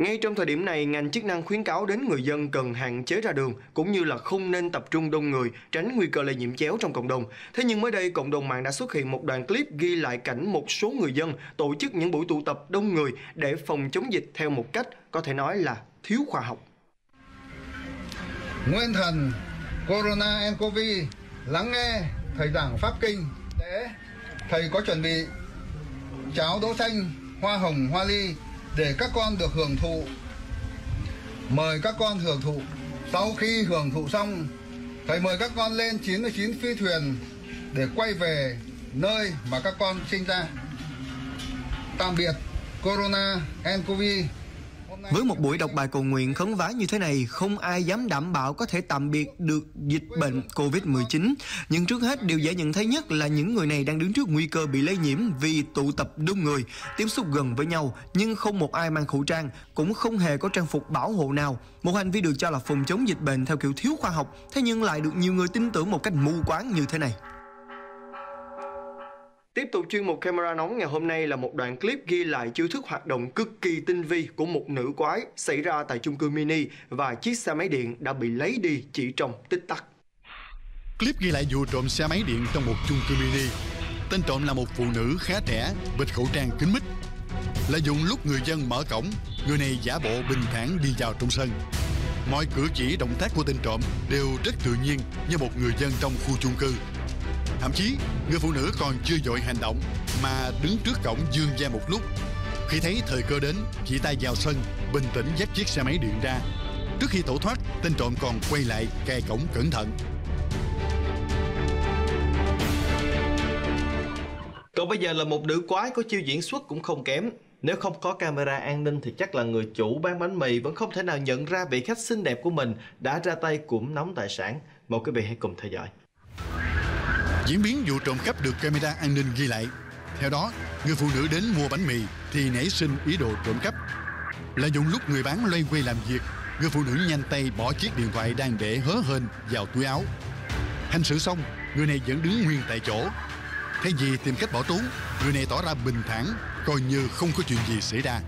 Ngay trong thời điểm này, ngành chức năng khuyến cáo đến người dân cần hạn chế ra đường cũng như là không nên tập trung đông người, tránh nguy cơ lây nhiễm chéo trong cộng đồng. Thế nhưng mới đây, cộng đồng mạng đã xuất hiện một đoạn clip ghi lại cảnh một số người dân tổ chức những buổi tụ tập đông người để phòng chống dịch theo một cách có thể nói là thiếu khoa học. Nguyên thần Corona nCoV lắng nghe thầy giảng pháp kinh để thầy có chuẩn bị cháo đỗ xanh, hoa hồng, hoa ly để các con được hưởng thụ. Mời các con hưởng thụ. Sau khi hưởng thụ xong, thầy mời các con lên 99 phi thuyền để quay về nơi mà các con sinh ra. Tạm biệt Corona nCoV với một buổi đọc bài cầu nguyện khấn vái như thế này, không ai dám đảm bảo có thể tạm biệt được dịch bệnh COVID-19. Nhưng trước hết, điều dễ nhận thấy nhất là những người này đang đứng trước nguy cơ bị lây nhiễm vì tụ tập đông người, tiếp xúc gần với nhau, nhưng không một ai mang khẩu trang, cũng không hề có trang phục bảo hộ nào. Một hành vi được cho là phòng chống dịch bệnh theo kiểu thiếu khoa học, thế nhưng lại được nhiều người tin tưởng một cách mù quáng như thế này. Tiếp tục chuyên mục camera nóng ngày hôm nay là một đoạn clip ghi lại chiêu thức hoạt động cực kỳ tinh vi của một nữ quái xảy ra tại chung cư mini và chiếc xe máy điện đã bị lấy đi chỉ trong tích tắc. Clip ghi lại vụ trộm xe máy điện trong một chung cư mini. Tên trộm là một phụ nữ khá trẻ, bịt khẩu trang kín mít. Lợi dụng lúc người dân mở cổng, người này giả bộ bình thản đi vào trong sân. Mọi cử chỉ động tác của tên trộm đều rất tự nhiên như một người dân trong khu chung cư Thậm chí, người phụ nữ còn chưa dội hành động mà đứng trước cổng dương ra một lúc. Khi thấy thời cơ đến, chị ta vào sân, bình tĩnh dắt chiếc xe máy điện ra. Trước khi tẩu thoát, tên trộm còn quay lại cài cổng cẩn thận. Còn bây giờ là một nữ quái có chiêu diễn xuất cũng không kém. Nếu không có camera an ninh thì chắc là người chủ bán bánh mì vẫn không thể nào nhận ra vị khách xinh đẹp của mình đã ra tay cũng nóng tài sản. Mời quý vị hãy cùng theo dõi. Diễn biến vụ trộm cắp được camera an ninh ghi lại. Theo đó, người phụ nữ đến mua bánh mì thì nảy sinh ý đồ trộm cắp. Lợi dụng lúc người bán loay quay làm việc, người phụ nữ nhanh tay bỏ chiếc điện thoại đang để hớ hên vào túi áo. Hành xử xong, người này vẫn đứng nguyên tại chỗ. Thay vì tìm cách bỏ trốn, người này tỏ ra bình thản, coi như không có chuyện gì xảy ra.